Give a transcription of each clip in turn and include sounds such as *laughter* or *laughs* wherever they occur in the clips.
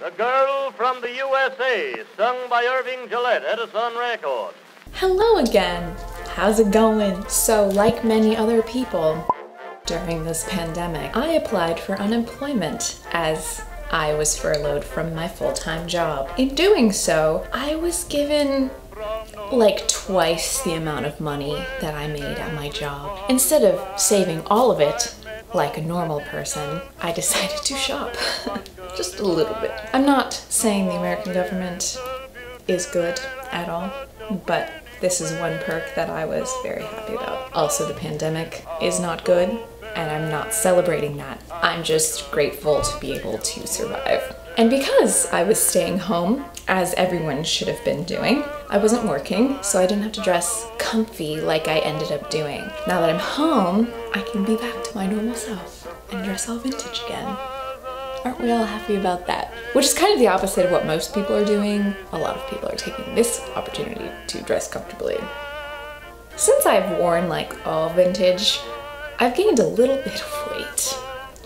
The Girl from the USA, sung by Irving Gillette, Edison Records. Hello again. How's it going? So, like many other people during this pandemic, I applied for unemployment as I was furloughed from my full time job. In doing so, I was given like twice the amount of money that I made at my job. Instead of saving all of it like a normal person, I decided to shop. *laughs* Just a little bit. I'm not saying the American government is good at all, but this is one perk that I was very happy about. Also, the pandemic is not good, and I'm not celebrating that. I'm just grateful to be able to survive. And because I was staying home, as everyone should have been doing, I wasn't working, so I didn't have to dress comfy like I ended up doing. Now that I'm home, I can be back to my normal self and dress all vintage again. Aren't we all happy about that? Which is kind of the opposite of what most people are doing. A lot of people are taking this opportunity to dress comfortably. Since I've worn like all vintage, I've gained a little bit of weight.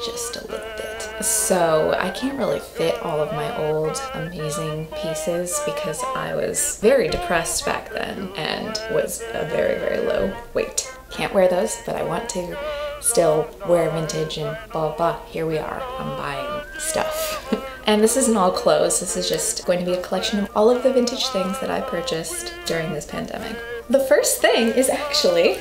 Just a little bit. So I can't really fit all of my old amazing pieces because I was very depressed back then and was a very, very low weight. Can't wear those, but I want to still wear vintage and blah, blah. Here we are. I'm buying stuff. *laughs* and this isn't all clothes. This is just going to be a collection of all of the vintage things that I purchased during this pandemic. The first thing is actually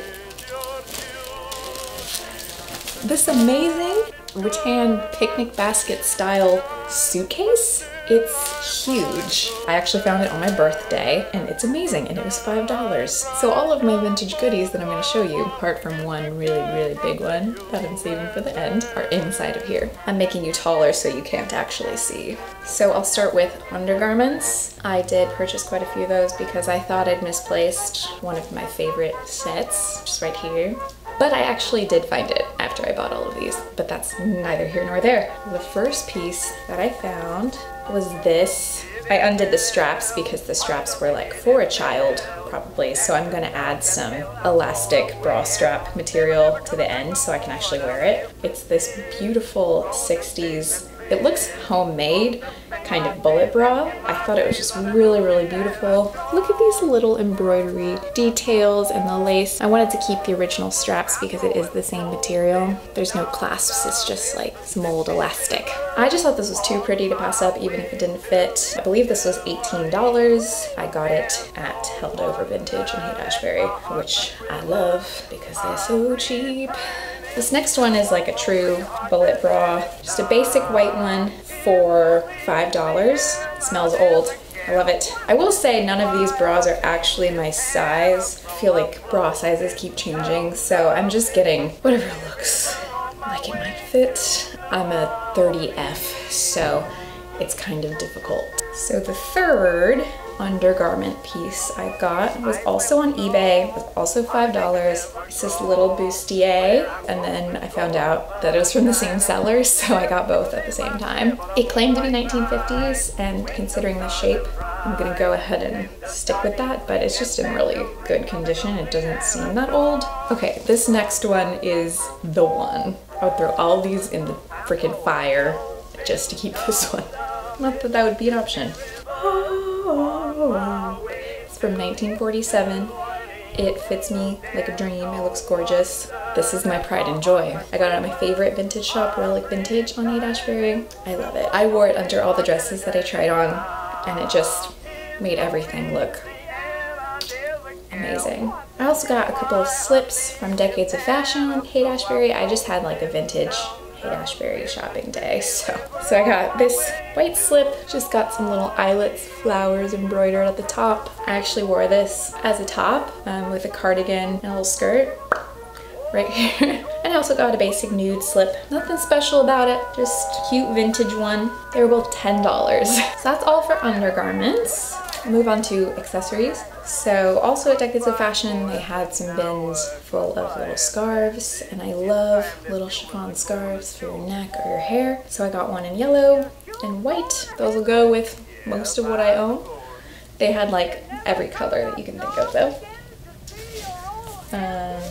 this amazing rattan picnic basket style suitcase. It's huge. I actually found it on my birthday and it's amazing and it was $5. So all of my vintage goodies that I'm gonna show you, apart from one really, really big one that I'm saving for the end, are inside of here. I'm making you taller so you can't actually see. So I'll start with undergarments. I did purchase quite a few of those because I thought I'd misplaced one of my favorite sets, just right here. But I actually did find it after I bought all of these, but that's neither here nor there. The first piece that I found was this. I undid the straps because the straps were like for a child probably, so I'm gonna add some elastic bra strap material to the end so I can actually wear it. It's this beautiful 60s it looks homemade, kind of bullet bra. I thought it was just really, really beautiful. Look at these little embroidery details and the lace. I wanted to keep the original straps because it is the same material. There's no clasps, it's just like some old elastic. I just thought this was too pretty to pass up even if it didn't fit. I believe this was $18. I got it at Held Over Vintage in Haight-Ashbury, which I love because they're so cheap. This next one is like a true bullet bra, just a basic white one for $5. It smells old. I love it. I will say none of these bras are actually my size. I feel like bra sizes keep changing, so I'm just getting whatever looks like it might fit. I'm a 30F, so it's kind of difficult. So the third undergarment piece I got was also on eBay, was also $5. It's this little bustier, and then I found out that it was from the same seller, *laughs* so I got both at the same time. It claimed to be 1950s, and considering the shape, I'm gonna go ahead and stick with that, but it's just in really good condition. It doesn't seem that old. Okay, this next one is the one. I would throw all these in the freaking fire just to keep *laughs* this one. Not that that would be an option. From 1947. It fits me like a dream. It looks gorgeous. This is my pride and joy. I got it at my favorite vintage shop, Relic Vintage on Haight-Ashbury. I love it. I wore it under all the dresses that I tried on and it just made everything look amazing. I also got a couple of slips from Decades of Fashion on Haight-Ashbury. I just had like a vintage Haight-Ashbury shopping day. *laughs* So, so I got this white slip, just got some little eyelets, flowers embroidered at the top. I actually wore this as a top um, with a cardigan and a little skirt right *laughs* here. and I also got a basic nude slip. Nothing special about it, just cute vintage one. They were both $10. *laughs* So that's all for undergarments. Move on to accessories. So also at Decades of Fashion, they had some bins full of little scarves, and I love little chiffon scarves for your neck or your hair. So I got one in yellow and white. Those will go with most of what I own. They had like every color that you can think of though. Um,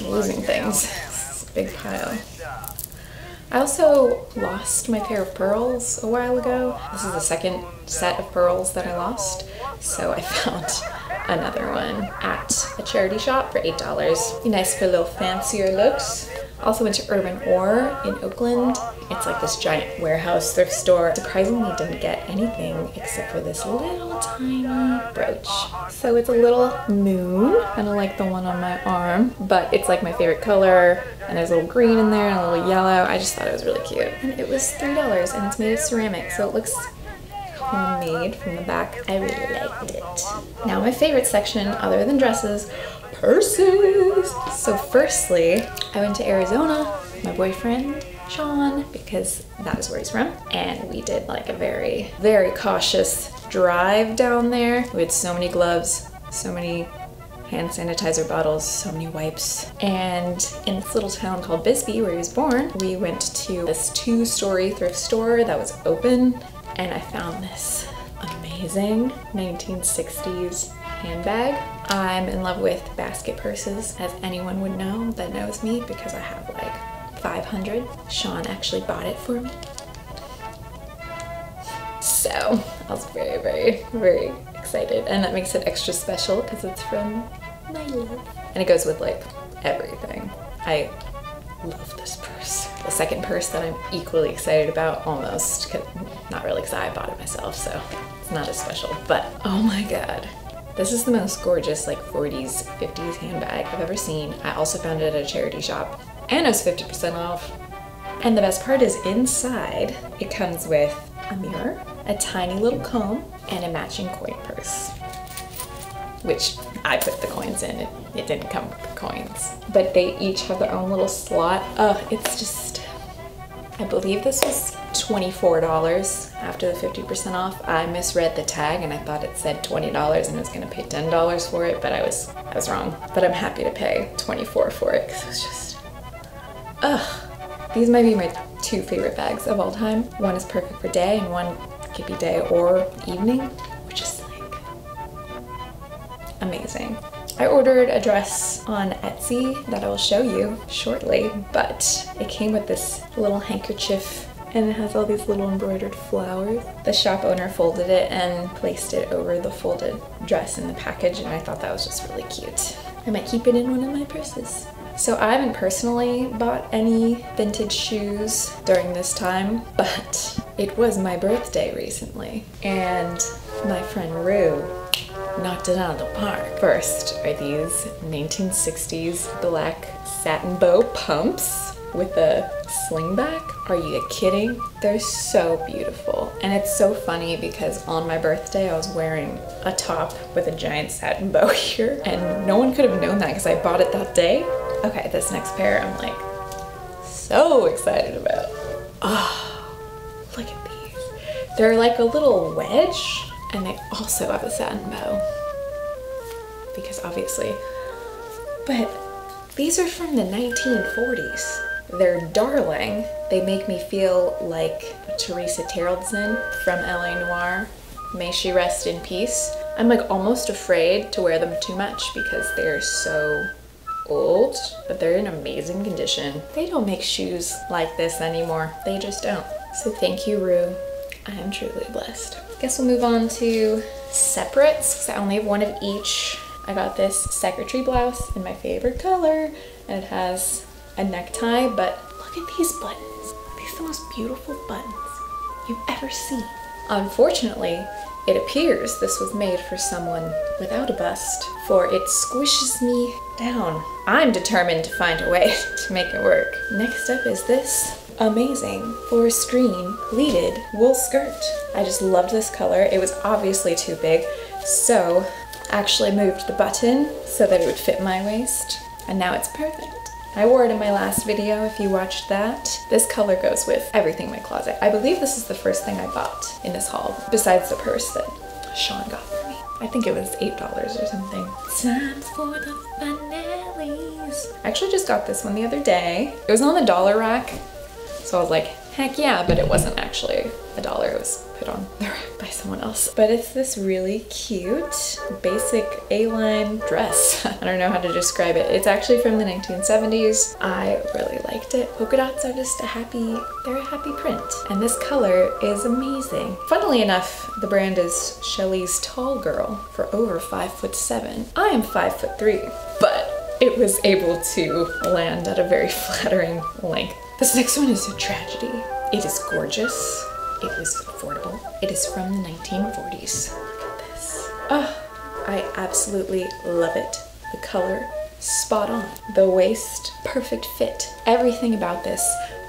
*laughs* losing things. *laughs* big pile. I also lost my pair of pearls a while ago. This is the second set of pearls that I lost. So I *laughs* found another one at a charity shop for $8. Be nice for a little fancier looks. Also went to Urban Ore in Oakland. It's like this giant warehouse thrift store. Surprisingly didn't get anything except for this little tiny brooch. So it's a little moon, kind of like the one on my arm, but it's like my favorite color and there's a little green in there and a little yellow. I just thought it was really cute. And it was $3 and it's made of ceramic, so it looks homemade from the back. I really liked it. Now my favorite section, other than dresses, purses. So firstly, I went to Arizona, my boyfriend, Sean, because that is where he's from. And we did like a very, very cautious drive down there. We had so many gloves, so many hand sanitizer bottles, so many wipes. And in this little town called Bisbee, where he was born, we went to this two story thrift store that was open and I found this amazing 1960s handbag. I'm in love with basket purses, as anyone would know that knows me because I have like 500. Sean actually bought it for me. So I was very, very, very excited. And that makes it extra special because it's from my love. And it goes with like everything. I love this purse. The second purse that I'm equally excited about, almost, not really because I bought it myself, so it's not as special, but oh my god. This is the most gorgeous like 40s, 50s handbag I've ever seen. I also found it at a charity shop and it was 50% off. And the best part is inside, it comes with a mirror, a tiny little comb, and a matching coin purse which I put the coins in. It, it didn't come with the coins. But they each have their own little slot. Oh, it's just, I believe this was $24 after the 50% off. I misread the tag and I thought it said $20 and I was gonna pay $10 for it, but I was, I was wrong. But I'm happy to pay 24 for it because it was just, ugh. These might be my two favorite bags of all time. One is perfect for day and one could be day or evening amazing. I ordered a dress on Etsy that I will show you shortly, but it came with this little handkerchief and it has all these little embroidered flowers. The shop owner folded it and placed it over the folded dress in the package and I thought that was just really cute. I might keep it in one of my purses. So I haven't personally bought any vintage shoes during this time, but it was my birthday recently and my friend Rue knocked it out of the park. First are these 1960s black satin bow pumps with a slingback. Are you kidding? They're so beautiful. And it's so funny because on my birthday I was wearing a top with a giant satin bow *laughs* here and no one could have known that because I bought it that day. Okay, this next pair I'm like so excited about. Oh, look at these. They're like a little wedge and they also have a satin bow because obviously but these are from the 1940s they're darling they make me feel like Teresa Terrellson from LA Noire may she rest in peace I'm like almost afraid to wear them too much because they're so old, but they're in amazing condition. They don't make shoes like this anymore. They just don't. So thank you, Rue. I am truly blessed. Guess we'll move on to separates because I only have one of each. I got this secretary blouse in my favorite color and it has a necktie, but look at these buttons. These are the most beautiful buttons you've ever seen. Unfortunately, it appears this was made for someone without a bust, for it squishes me down. I'm determined to find a way *laughs* to make it work. Next up is this amazing for a screen pleated wool skirt. I just loved this color. It was obviously too big, so actually moved the button so that it would fit my waist, and now it's perfect. I wore it in my last video if you watched that. This color goes with everything in my closet. I believe this is the first thing I bought in this haul, besides the purse that Sean got for me. I think it was $8 or something. Time for the finales. I actually just got this one the other day. It was on the dollar rack so I was like, Heck yeah, but it wasn't actually a dollar. It was put on *laughs* by someone else. But it's this really cute, basic A-line dress. *laughs* I don't know how to describe it. It's actually from the 1970s. I really liked it. Polka dots are just a happy, they're a happy print. And this color is amazing. Funnily enough, the brand is Shelley's Tall Girl for over five foot seven. I am five foot three, but it was able to land at a very *laughs* flattering length. This next one is a tragedy. It is gorgeous. It was affordable. It is from the 1940s. Look at this. Oh, I absolutely love it. The color, spot on. The waist, perfect fit. Everything about this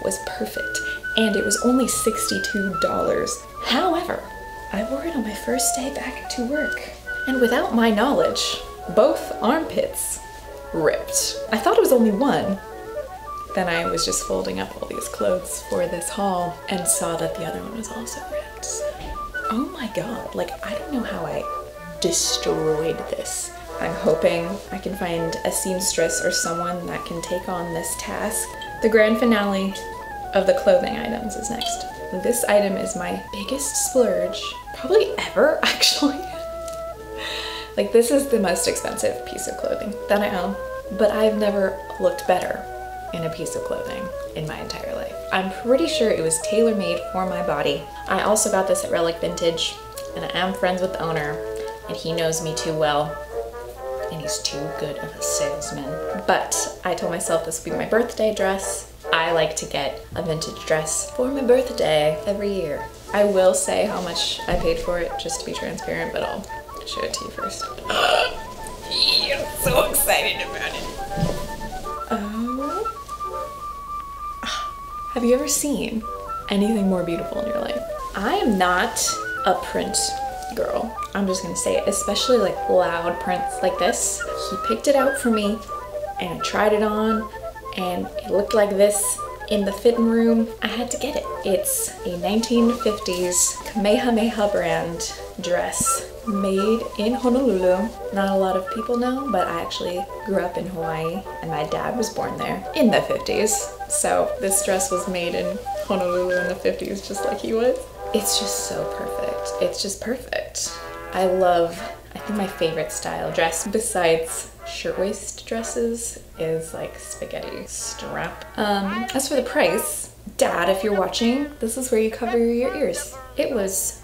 was perfect. And it was only $62. However, I wore it on my first day back to work. And without my knowledge, both armpits ripped. I thought it was only one, then I was just folding up all these clothes for this haul and saw that the other one was also ripped. Oh my god, like I don't know how I destroyed this. I'm hoping I can find a seamstress or someone that can take on this task. The grand finale of the clothing items is next. This item is my biggest splurge, probably ever *laughs* actually. like this is the most expensive piece of clothing that I own, but I've never looked better in a piece of clothing in my entire life. I'm pretty sure it was tailor made for my body. I also got this at Relic Vintage and I am friends with the owner and he knows me too well and he's too good of a salesman. But I told myself this would be my birthday dress. I like to get a vintage dress for my birthday every year. I will say how much I paid for it just to be transparent, but I'll show it to you first. *gasps* I'm so excited about Have you ever seen anything more beautiful in your life? I am not a print girl. I'm just gonna say it, especially like loud prints like this. He picked it out for me and I tried it on and it looked like this in the fitting room. I had to get it. It's a 1950s Kamehameha brand dress made in Honolulu. Not a lot of people know, but I actually grew up in Hawaii and my dad was born there in the 50s. So this dress was made in Honolulu in the 50s just like he was. It's just so perfect. It's just perfect. I love, I think my favorite style dress besides shirtwaist dresses is like spaghetti strap. Um, as for the price, dad, if you're watching, this is where you cover your ears. It was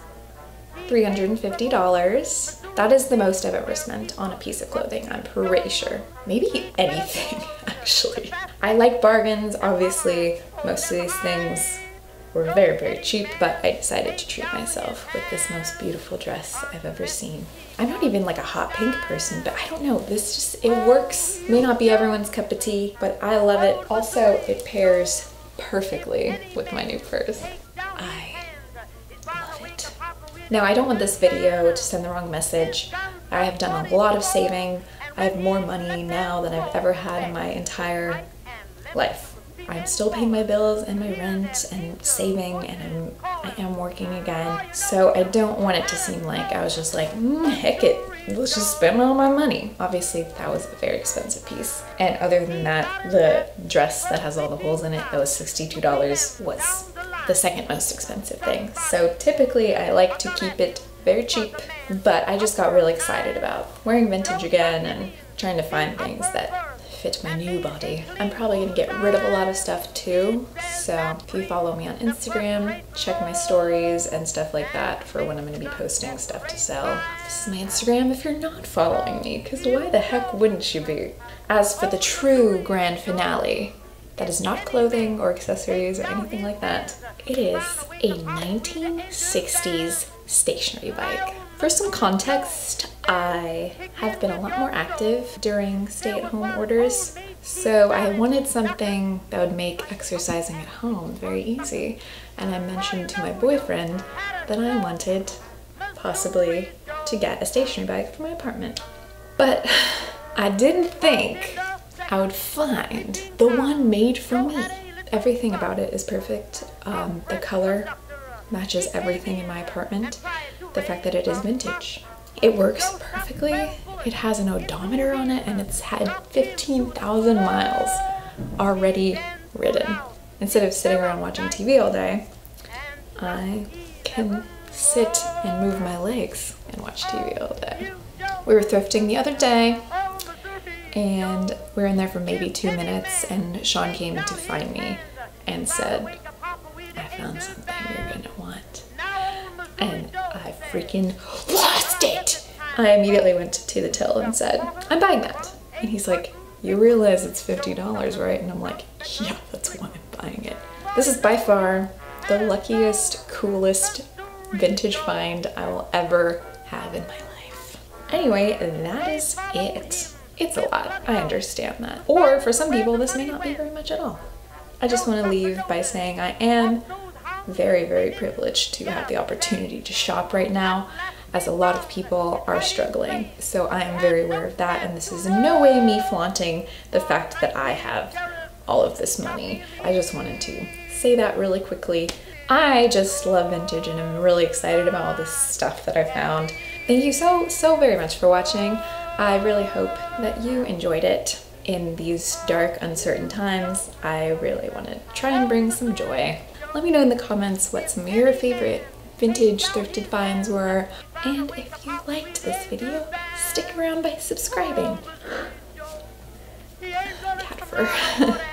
$350. That is the most I've ever spent on a piece of clothing, I'm pretty sure. Maybe anything, *laughs* actually. I like bargains, obviously. Most of these things were very, very cheap, but I decided to treat myself with this most beautiful dress I've ever seen. I'm not even like a hot pink person, but I don't know, this just, it works. May not be everyone's cup of tea, but I love it. Also, it pairs perfectly with my new purse. Now, I don't want this video to send the wrong message. I have done a lot of saving. I have more money now than I've ever had in my entire life. I'm still paying my bills and my rent and saving and I'm, I am working again. So I don't want it to seem like I was just like, mm, heck it, let's just spend all my money. Obviously that was a very expensive piece. And other than that, the dress that has all the holes in it that was $62 was the second most expensive thing. So typically I like to keep it very cheap, but I just got really excited about wearing vintage again and trying to find things that fit my new body. I'm probably gonna get rid of a lot of stuff too. So if you follow me on Instagram, check my stories and stuff like that for when I'm gonna be posting stuff to sell. This is my Instagram if you're not following me, because why the heck wouldn't you be? As for the true grand finale, that is not clothing or accessories or anything like that. It is a 1960s stationary bike. For some context, I have been a lot more active during stay-at-home orders, so I wanted something that would make exercising at home very easy. And I mentioned to my boyfriend that I wanted possibly to get a stationary bike for my apartment. But *sighs* I didn't think I would find the one made for me. Everything about it is perfect. Um, the color matches everything in my apartment the fact that it is vintage. It works perfectly. It has an odometer on it and it's had 15,000 miles already ridden. instead of sitting around watching TV all day, I can sit and move my legs and watch TV all day. We were thrifting the other day and we were in there for maybe two minutes and Sean came to find me and said, I found something you're gonna want. And I freaking lost it! I immediately went to the till and said, I'm buying that. And he's like, you realize it's $50, right? And I'm like, yeah, that's why I'm buying it. This is by far the luckiest, coolest vintage find I will ever have in my life. Anyway, that is it. It's a lot, I understand that. Or for some people, this may not be very much at all. I just want to leave by saying I am very, very privileged to have the opportunity to shop right now as a lot of people are struggling. So I am very aware of that and this is in no way me flaunting the fact that I have all of this money. I just wanted to say that really quickly. I just love vintage and I'm really excited about all this stuff that I found. Thank you so, so very much for watching. I really hope that you enjoyed it in these dark, uncertain times. I really want to try and bring some joy. Let me know in the comments what some of your favorite vintage thrifted finds were. And if you liked this video, stick around by subscribing. *gasps* Cat fur. *laughs*